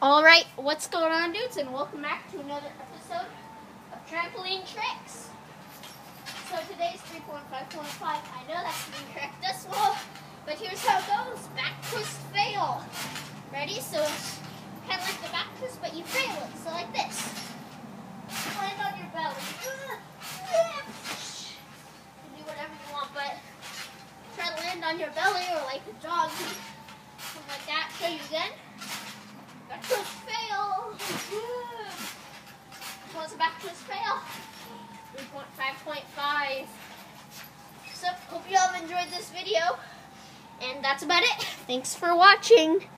All right, what's going on, dudes, and welcome back to another episode of Trampoline Tricks. So today's 3.5.5. I know that's incorrect decimal, but here's how it goes: back twist fail. Ready? So it's kind of like the back twist, but you fail it. So like this. Land on your belly. You can do whatever you want, but try to land on your belly or like a dog, something like that. Show you again. Back twist What's a back twist fail? 3.5.5. So, hope you all have enjoyed this video. And that's about it. Thanks for watching.